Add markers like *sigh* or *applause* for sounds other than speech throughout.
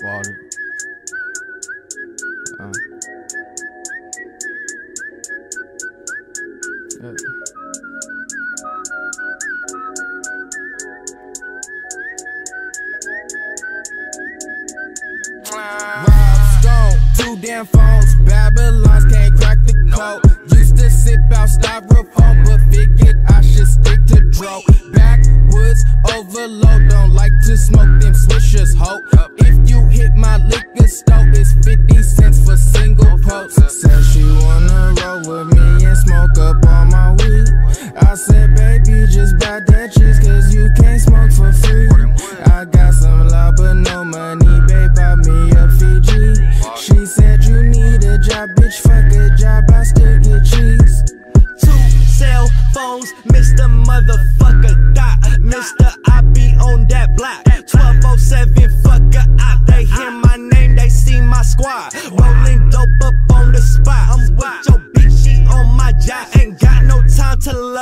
Water. Uh. Two damn phones, Babylons can't crack the code. Used to sip out styrofoam, but figured I should stick to dro. Backwoods overload, don't like to smoke them swishers, ho. Hit my liquor store, it's 50 cents for single post. Said she wanna roll with me and smoke up all my weed. I said, baby, just buy that cheese, cause you can't smoke for free. I got some love, but no money, babe, buy me a Fiji. She said, you need a job, bitch, fuck a job, I still get cheese. Two cell phones, Mr. Motherfucker Dot. Mr. I be on that block. 1207,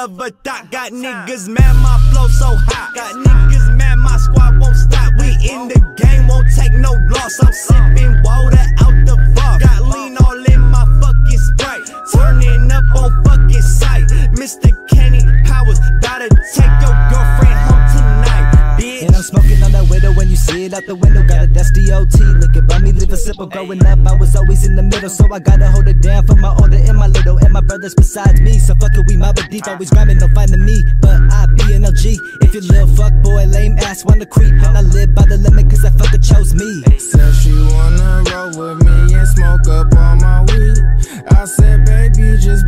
a dot. Got niggas mad, my flow so hot. Got niggas mad, my squad won't stop. We in the game, won't take no loss. I'm sipping water out the vault. Got lean all in my fucking sprite. Turning up on fucking sight. Mr. Kenny Powers, about to take your girlfriend home tonight, bitch. And I'm smoking on that widow when you see it out the window. Got a dusty OT, look about me, live a sipper. Growing up, I was always in the so I gotta hold it down for my older and my little, and my brothers besides me. So fuck it, we mob deep, ah. always grinding, no finding me. But I be an LG. If you little fuck boy, lame ass, wanna creep, and I live by the limit, cause that fucker chose me. Said she wanna roll with me and smoke up all my weed. I said, baby, just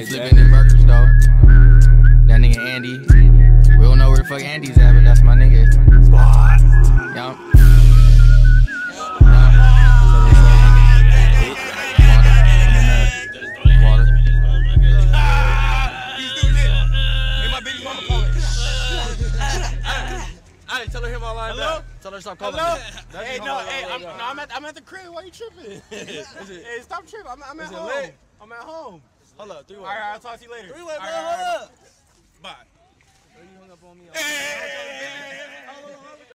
be flipping them burgers though. That nigga Andy. We don't know where the fuck Andy's at, but that's my nigga. Yup. Water. I didn't tell her him my line Hello? back. Tell her to stop calling Hello? me. That's Hey, just no, how I hey, let I'm, it no, go. I'm at, I'm at the crib. Why you tripping? it- *laughs* hey, stop tripping. I'm, I'm at Is it home. lit? I'm at home. Hold up, three way. All right, I'll talk to you later. Three way. Right, hold right, up. Bye. Bro, you hung up on me.